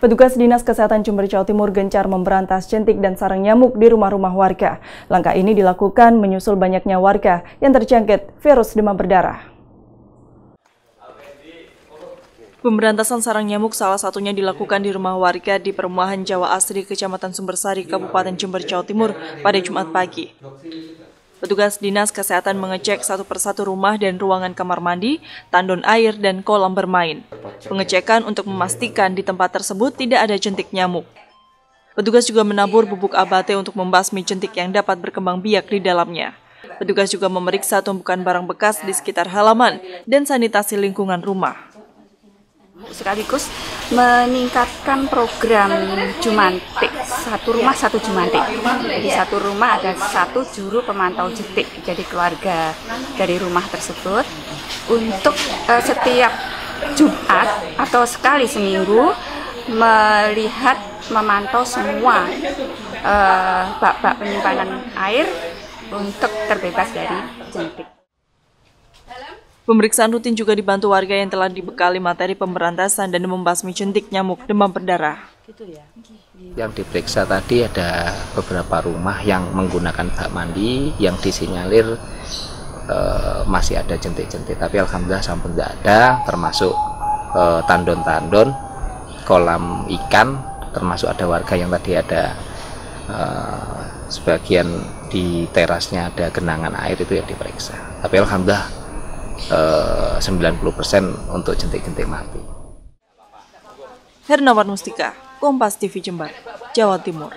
Petugas Dinas Kesehatan Jember Jawa Timur gencar memberantas jentik dan sarang nyamuk di rumah-rumah warga. Langkah ini dilakukan menyusul banyaknya warga yang terjangkit virus demam berdarah. Pemberantasan sarang nyamuk salah satunya dilakukan di rumah warga di perumahan Jawa Asri, Kecamatan Sumbersari, Kabupaten Jember, Jawa Timur pada Jumat pagi. Petugas Dinas Kesehatan mengecek satu persatu rumah dan ruangan kamar mandi, tandon air, dan kolam bermain. Pengecekan untuk memastikan di tempat tersebut tidak ada jentik nyamuk. Petugas juga menabur bubuk abate untuk membasmi jentik yang dapat berkembang biak di dalamnya. Petugas juga memeriksa tumpukan barang bekas di sekitar halaman dan sanitasi lingkungan rumah sekaligus meningkatkan program Jumantik. Satu rumah satu Jumantik. Jadi satu rumah ada satu juru pemantau jentik jadi keluarga dari rumah tersebut. Untuk uh, setiap Jumat atau sekali seminggu melihat memantau semua uh, bak-bak penyimpanan air untuk terbebas dari jentik. Pemeriksaan rutin juga dibantu warga yang telah dibekali materi pemberantasan dan membasmi jentik nyamuk demam berdarah. Yang diperiksa tadi ada beberapa rumah yang menggunakan bak mandi yang disinyalir e, masih ada jentik-jentik, tapi alhamdulillah sampun tidak ada, termasuk eh, tandon-tandon, kolam ikan, termasuk ada warga yang tadi ada e, sebagian di terasnya ada genangan air itu yang diperiksa. Tapi alhamdulillah 90% eh, untuk jentik-jentik mati. Hernawan Mustika, Kompas TV Jember, Jawa Timur.